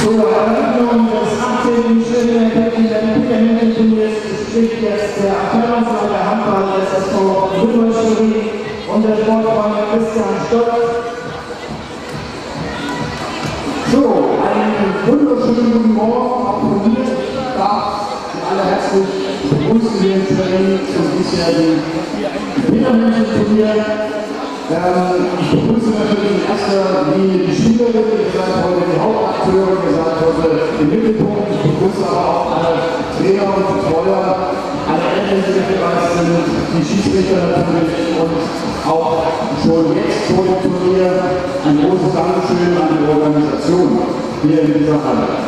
Zur Eröffnung des 18. Schönen Turniers spricht jetzt der Abteilungsleiter Handball des SV Rüdolfschurie und der Sportfreund Christian Stolz. So, einen wunderschönen guten Morgen auch von mir. Darf alle herzlich begrüßen Schwerin zum diesjährigen Wintermäntelturnier. Ähm, ich begrüße natürlich in erster Linie die Spielerin, ihr seid heute die Hauptakteure, ihr seid heute im Mittelpunkt. Ich begrüße aber auch alle Trainer und Betreuer, alle Eltern, die mitgereist sind, die Schiedsrichter natürlich und auch schon jetzt vor dem Turnier ein großes Dankeschön an die Organisation hier in dieser Halle.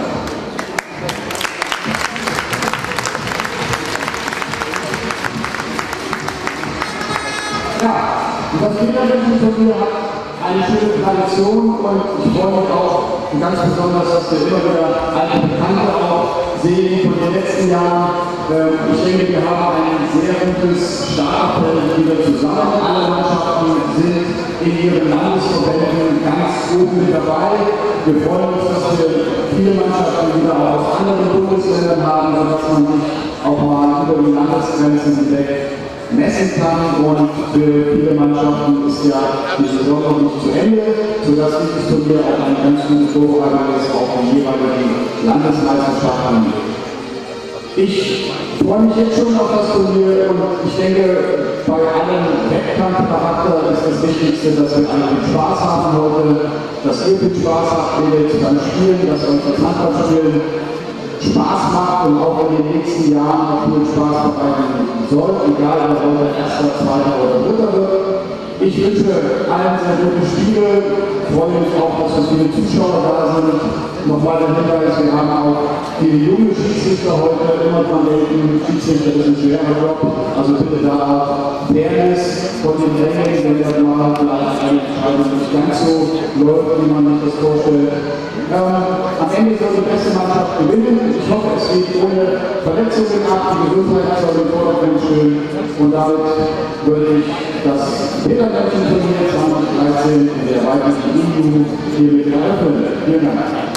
Kindermenschenturnier hat eine schöne Tradition und ich freue mich auch ganz besonders, dass wir immer wieder alte Bekannte auch sehen von den letzten Jahren. Ähm, ich denke, wir haben ein sehr gutes Starterfeld wieder zusammen. Alle Mannschaften sind in ihren Landesverbänden ganz oben mit dabei. Wir freuen uns, dass wir viele Mannschaften wieder aus anderen Bundesländern haben, sodass man sich auch mal über die Landesgrenzen hinweg messen kann. Und für viele Mannschaften ist ja die Saison noch nicht zu Ende, sodass dieses Turnier auch eine ganz gute Vorbereitung ist auf die jeweiligen Landesmeisterschaften. Ich freue mich jetzt schon auf das Turnier und ich denke, bei allen Wettkampfcharakter ist das Wichtigste, dass wir alle viel Spaß haben heute, dass ihr viel Spaß habt beim Spielen, dass wir uns das Handballspielen Spaß macht und auch in den nächsten Jahren noch viel Spaß bereiten soll, egal ob er erster, zweiter oder dritter wird. Ich wünsche allen sehr gute Spiele, freue mich auch, dass so viele Zuschauer da sind. Nochmal der Hinweis, wir haben auch viele junge Schiedsrichter heute, immer dran denken, Schiedsrichter ist ein schwerer Job, also bitte da auch Fairness von den Rängen, wenn das mal vielleicht eine Entscheidung nicht ganz so läuft, wie man sich das vorstellt. Ähm, am Ende soll die beste Mannschaft gewinnen. Ich hoffe, es geht ohne Verletzungen ab. Die Gesundheit soll im Vordergrund stehen. Und damit würde ich das Petermännchen-Turnier 2013 in der weiteren EU hiermit eröffnen. Vielen Dank.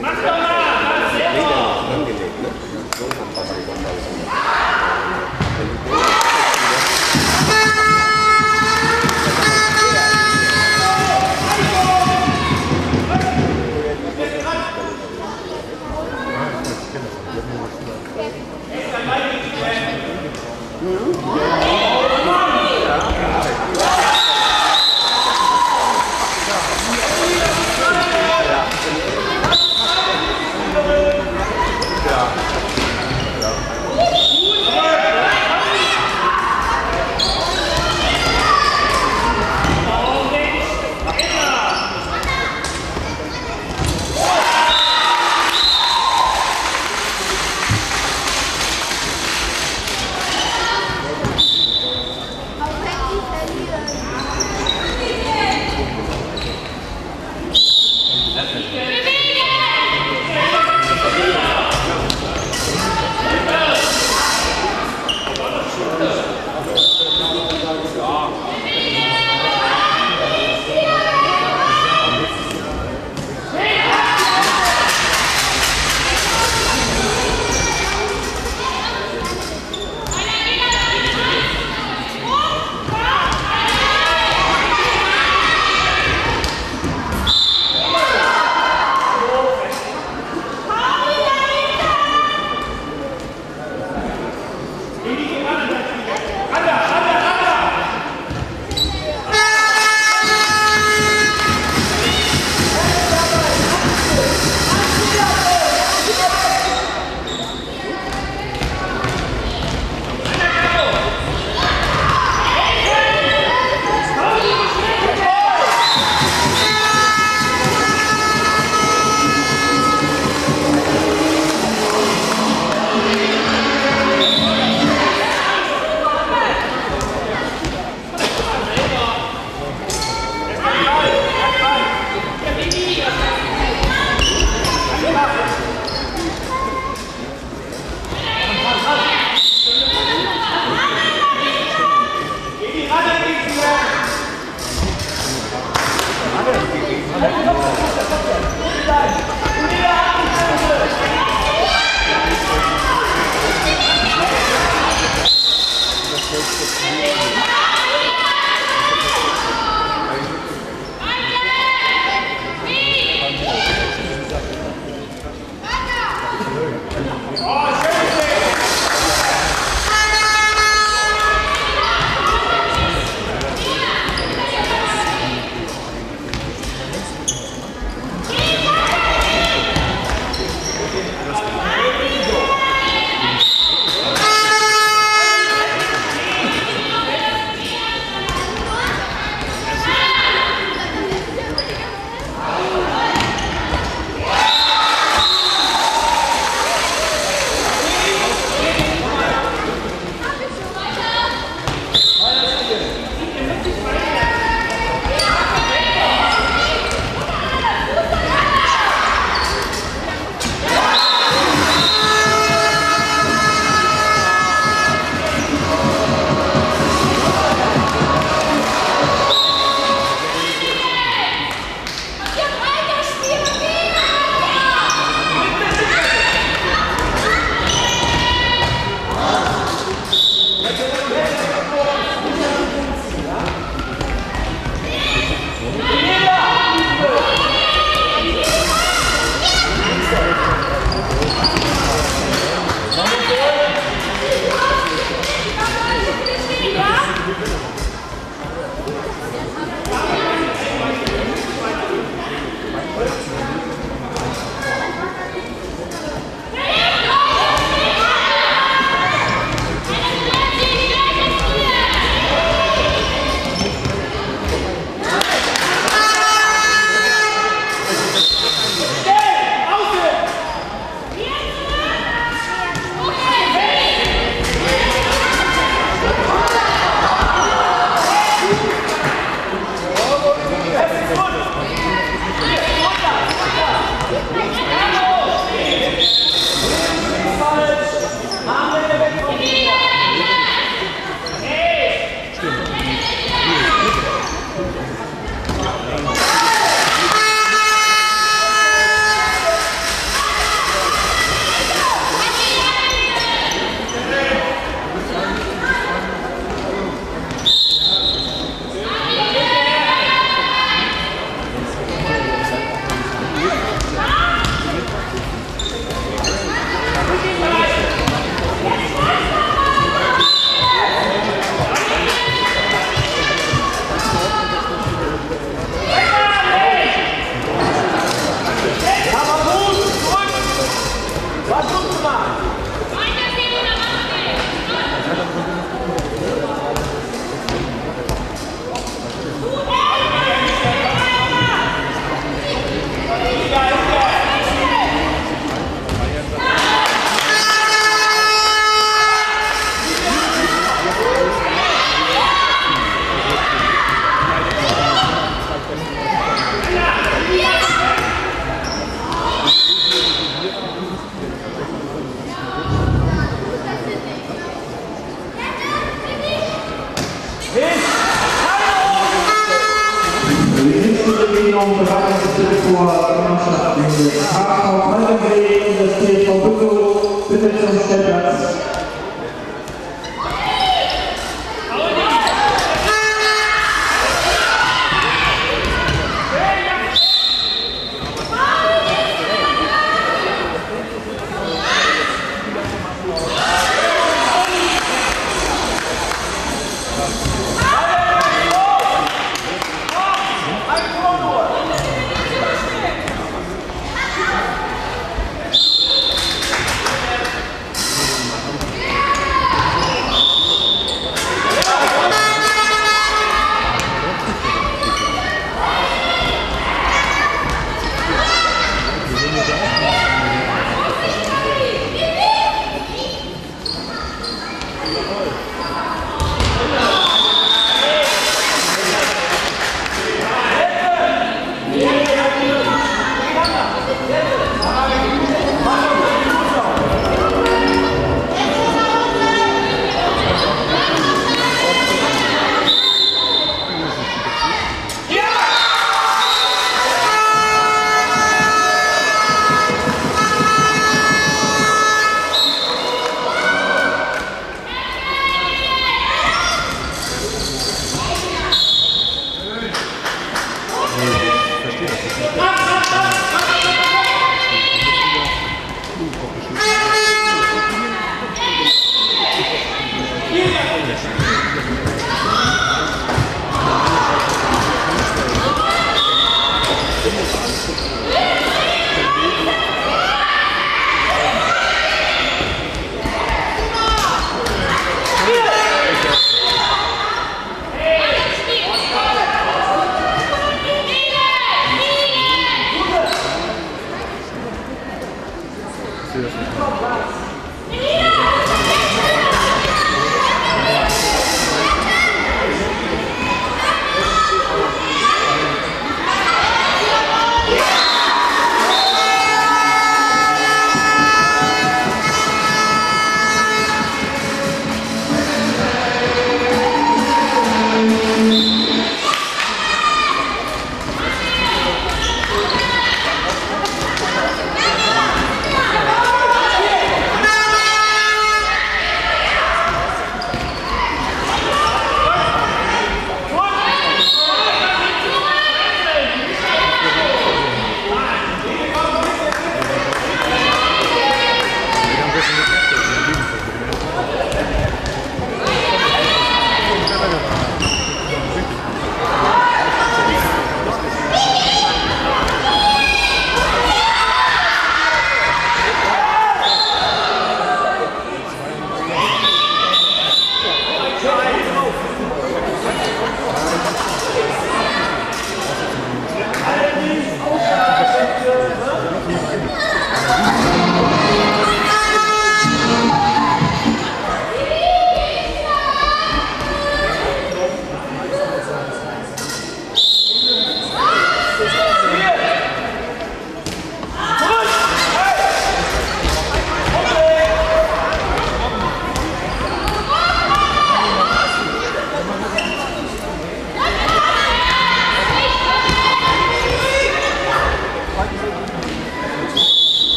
马上啊！马上啊！你那个能给那个，都是发财的。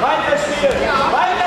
Vai, Caxias! Vai,